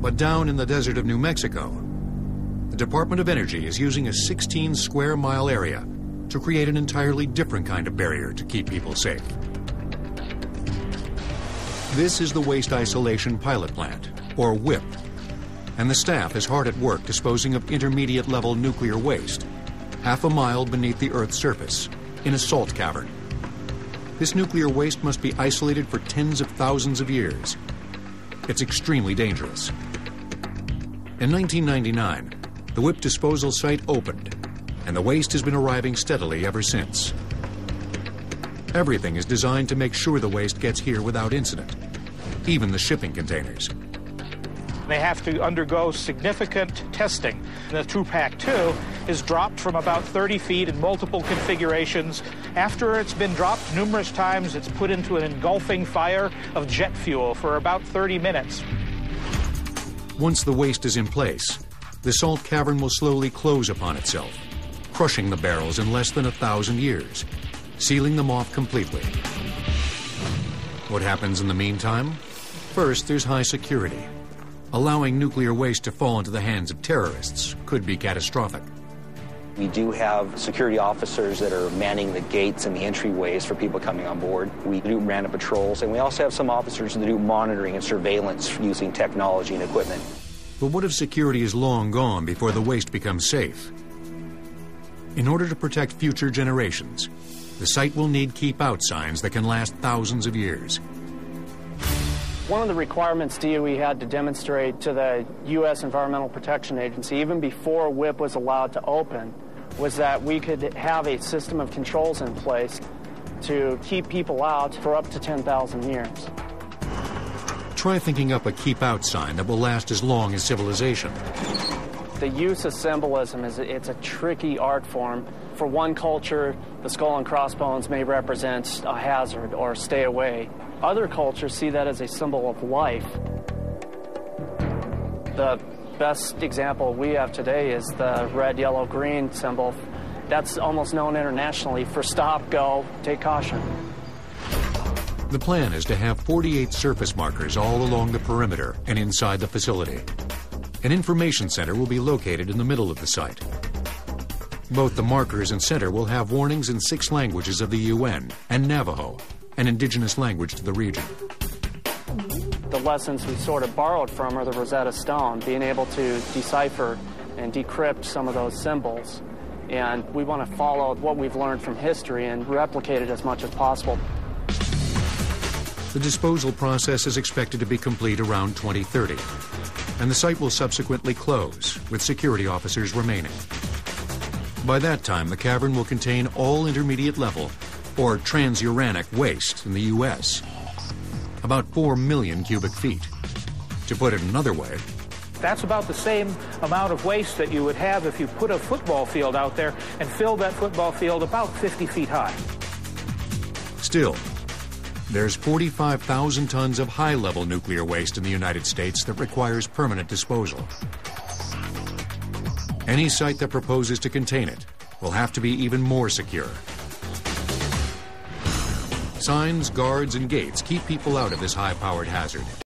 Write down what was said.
But down in the desert of New Mexico, the Department of Energy is using a 16 square mile area to create an entirely different kind of barrier to keep people safe. This is the Waste Isolation Pilot Plant, or WIPP, and the staff is hard at work disposing of intermediate level nuclear waste, half a mile beneath the Earth's surface, in a salt cavern. This nuclear waste must be isolated for tens of thousands of years. It's extremely dangerous. In 1999, the WIPP disposal site opened, and the waste has been arriving steadily ever since. Everything is designed to make sure the waste gets here without incident, even the shipping containers. They have to undergo significant testing. The TRUPACT-II is dropped from about 30 feet in multiple configurations. After it's been dropped numerous times, it's put into an engulfing fire of jet fuel for about 30 minutes. Once the waste is in place, the salt cavern will slowly close upon itself, crushing the barrels in less than a thousand years, sealing them off completely. What happens in the meantime? First, there's high security. Allowing nuclear waste to fall into the hands of terrorists could be catastrophic. We do have security officers that are manning the gates and the entryways for people coming on board. We do random patrols, and we also have some officers that do monitoring and surveillance using technology and equipment. But what if security is long gone before the waste becomes safe? In order to protect future generations, the site will need keep out signs that can last thousands of years. One of the requirements DOE had to demonstrate to the U.S. Environmental Protection Agency, even before WIPP was allowed to open, was that we could have a system of controls in place to keep people out for up to 10,000 years. Try thinking up a keep out sign that will last as long as civilization. The use of symbolism is it's a tricky art form. For one culture, the skull and crossbones may represent a hazard or stay away. Other cultures see that as a symbol of life. The best example we have today is the red, yellow, green symbol. That's almost known internationally for stop, go, take caution. The plan is to have 48 surface markers all along the perimeter and inside the facility. An information center will be located in the middle of the site. Both the markers and center will have warnings in six languages of the UN and Navajo, an indigenous language to the region. The lessons we sort of borrowed from are the Rosetta Stone, being able to decipher and decrypt some of those symbols. And we want to follow what we've learned from history and replicate it as much as possible. The disposal process is expected to be complete around 2030, and the site will subsequently close, with security officers remaining. By that time, the cavern will contain all intermediate level or transuranic waste in the U.S. About 4 million cubic feet. To put it another way, That's about the same amount of waste that you would have if you put a football field out there and filled that football field about 50 feet high. still, there's 45,000 tons of high level nuclear waste in the United States that requires permanent disposal. Any site that proposes to contain it will have to be even more secure. Signs, guards, and gates keep people out of this high powered hazard.